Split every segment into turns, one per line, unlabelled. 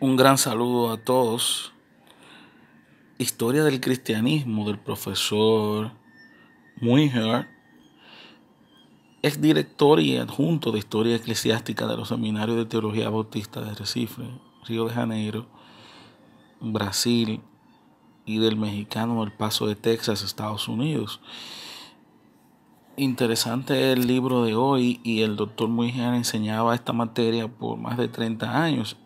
Un gran saludo a todos. Historia del cristianismo del profesor Muijer, es director y adjunto de Historia Eclesiástica de los Seminarios de Teología Bautista de Recife, Río de Janeiro, Brasil y del mexicano El Paso de Texas, Estados Unidos. Interesante el libro de hoy y el doctor Muijer enseñaba esta materia por más de 30 años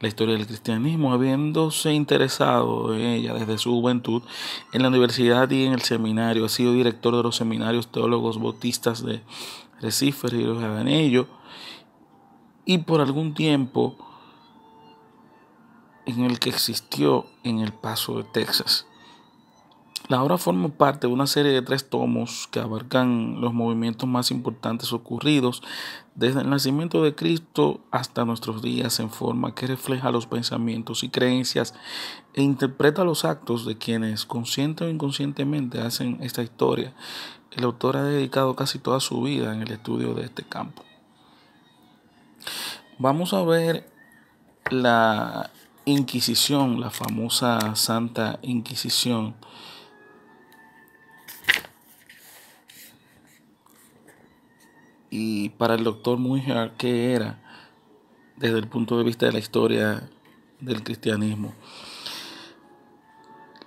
la historia del cristianismo, habiéndose interesado en ella desde su juventud en la universidad y en el seminario. Ha sido director de los seminarios teólogos bautistas de Recife, y de Janeiro, y por algún tiempo en el que existió en El Paso de Texas. La obra forma parte de una serie de tres tomos que abarcan los movimientos más importantes ocurridos desde el nacimiento de Cristo hasta nuestros días en forma que refleja los pensamientos y creencias e interpreta los actos de quienes consciente o inconscientemente hacen esta historia. El autor ha dedicado casi toda su vida en el estudio de este campo. Vamos a ver la Inquisición, la famosa Santa Inquisición y para el doctor Mujer qué era desde el punto de vista de la historia del cristianismo.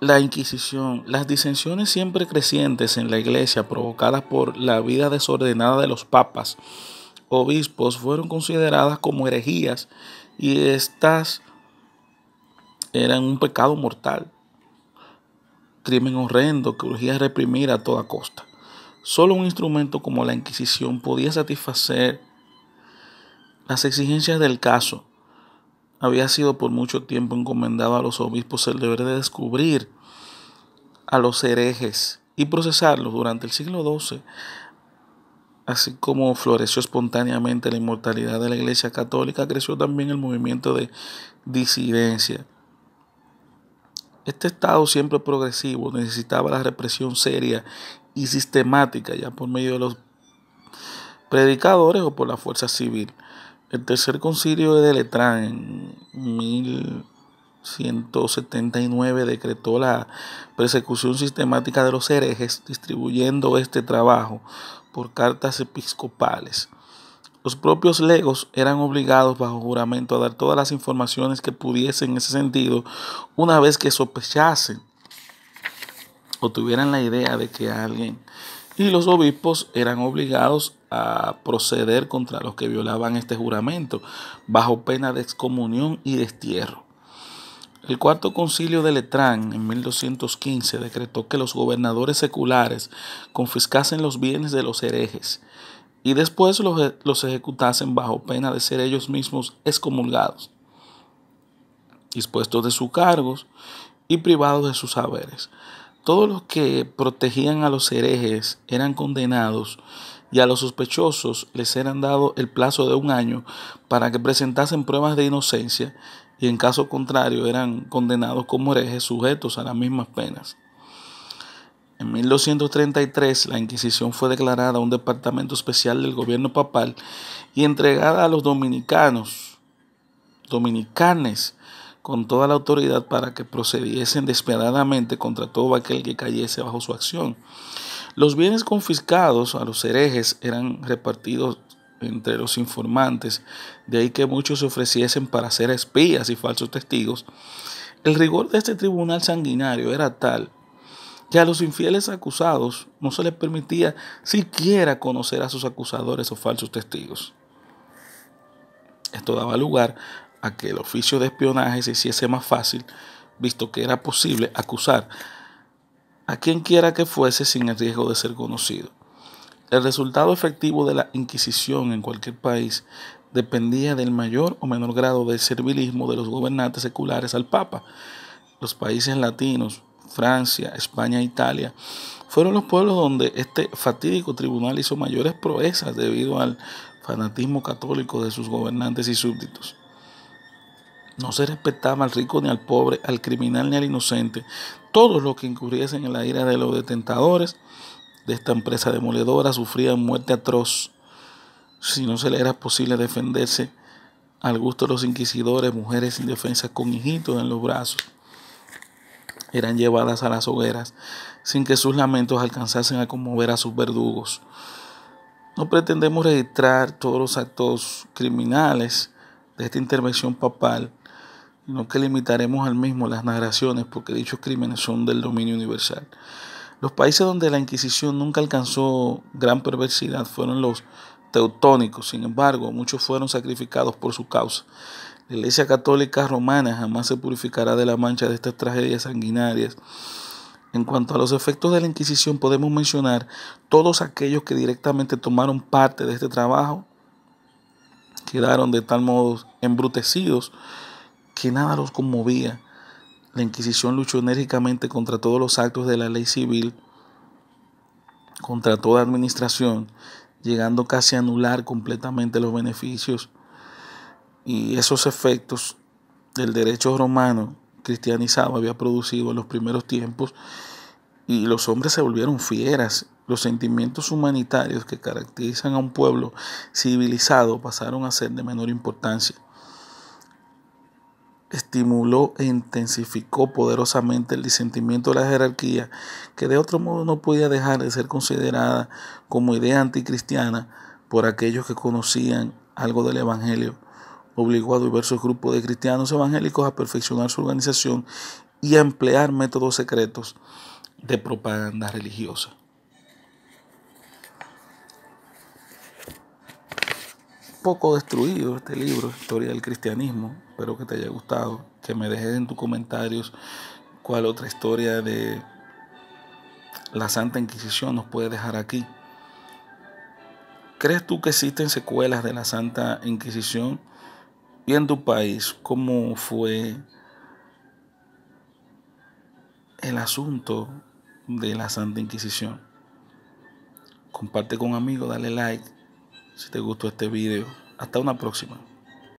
La Inquisición, las disensiones siempre crecientes en la iglesia provocadas por la vida desordenada de los papas, obispos, fueron consideradas como herejías y estas eran un pecado mortal, crimen horrendo que urgía reprimir a toda costa. Solo un instrumento como la Inquisición podía satisfacer las exigencias del caso. Había sido por mucho tiempo encomendado a los obispos el deber de descubrir a los herejes y procesarlos durante el siglo XII, así como floreció espontáneamente la inmortalidad de la Iglesia Católica, creció también el movimiento de disidencia. Este Estado siempre progresivo necesitaba la represión seria y sistemática, ya por medio de los predicadores o por la fuerza civil. El tercer concilio de Letrán en 1179 decretó la persecución sistemática de los herejes, distribuyendo este trabajo por cartas episcopales. Los propios legos eran obligados bajo juramento a dar todas las informaciones que pudiesen en ese sentido una vez que sospechasen tuvieran la idea de que alguien y los obispos eran obligados a proceder contra los que violaban este juramento bajo pena de excomunión y destierro. El cuarto concilio de Letrán en 1215 decretó que los gobernadores seculares confiscasen los bienes de los herejes y después los, los ejecutasen bajo pena de ser ellos mismos excomulgados, dispuestos de sus cargos y privados de sus saberes. Todos los que protegían a los herejes eran condenados y a los sospechosos les eran dado el plazo de un año para que presentasen pruebas de inocencia y en caso contrario eran condenados como herejes sujetos a las mismas penas. En 1233 la Inquisición fue declarada un departamento especial del gobierno papal y entregada a los dominicanos, dominicanes, con toda la autoridad para que procediesen despiadadamente contra todo aquel que cayese bajo su acción. Los bienes confiscados a los herejes eran repartidos entre los informantes, de ahí que muchos se ofreciesen para ser espías y falsos testigos. El rigor de este tribunal sanguinario era tal que a los infieles acusados no se les permitía siquiera conocer a sus acusadores o falsos testigos. Esto daba lugar a que el oficio de espionaje se hiciese más fácil, visto que era posible acusar a quien quiera que fuese sin el riesgo de ser conocido. El resultado efectivo de la Inquisición en cualquier país dependía del mayor o menor grado de servilismo de los gobernantes seculares al Papa. Los países latinos, Francia, España e Italia, fueron los pueblos donde este fatídico tribunal hizo mayores proezas debido al fanatismo católico de sus gobernantes y súbditos. No se respetaba al rico ni al pobre, al criminal ni al inocente. Todos los que incurriesen en la ira de los detentadores de esta empresa demoledora sufrían muerte atroz si no se le era posible defenderse al gusto de los inquisidores, mujeres indefensas con hijitos en los brazos eran llevadas a las hogueras sin que sus lamentos alcanzasen a conmover a sus verdugos. No pretendemos registrar todos los actos criminales de esta intervención papal, sino que limitaremos al mismo las narraciones porque dichos crímenes son del dominio universal. Los países donde la Inquisición nunca alcanzó gran perversidad fueron los teutónicos, sin embargo, muchos fueron sacrificados por su causa. La Iglesia Católica Romana jamás se purificará de la mancha de estas tragedias sanguinarias. En cuanto a los efectos de la Inquisición, podemos mencionar todos aquellos que directamente tomaron parte de este trabajo, quedaron de tal modo embrutecidos que nada los conmovía. La Inquisición luchó enérgicamente contra todos los actos de la ley civil, contra toda administración, llegando casi a anular completamente los beneficios y esos efectos del derecho romano cristianizado había producido en los primeros tiempos y los hombres se volvieron fieras. Los sentimientos humanitarios que caracterizan a un pueblo civilizado pasaron a ser de menor importancia. Estimuló e intensificó poderosamente el disentimiento de la jerarquía, que de otro modo no podía dejar de ser considerada como idea anticristiana por aquellos que conocían algo del Evangelio obligó a diversos grupos de cristianos evangélicos a perfeccionar su organización y a emplear métodos secretos de propaganda religiosa. Poco destruido este libro, Historia del Cristianismo. Espero que te haya gustado, que me dejes en tus comentarios cuál otra historia de la Santa Inquisición nos puede dejar aquí. ¿Crees tú que existen secuelas de la Santa Inquisición? Y en tu país, ¿cómo fue el asunto de la Santa Inquisición? Comparte con amigos, dale like si te gustó este video. Hasta una próxima.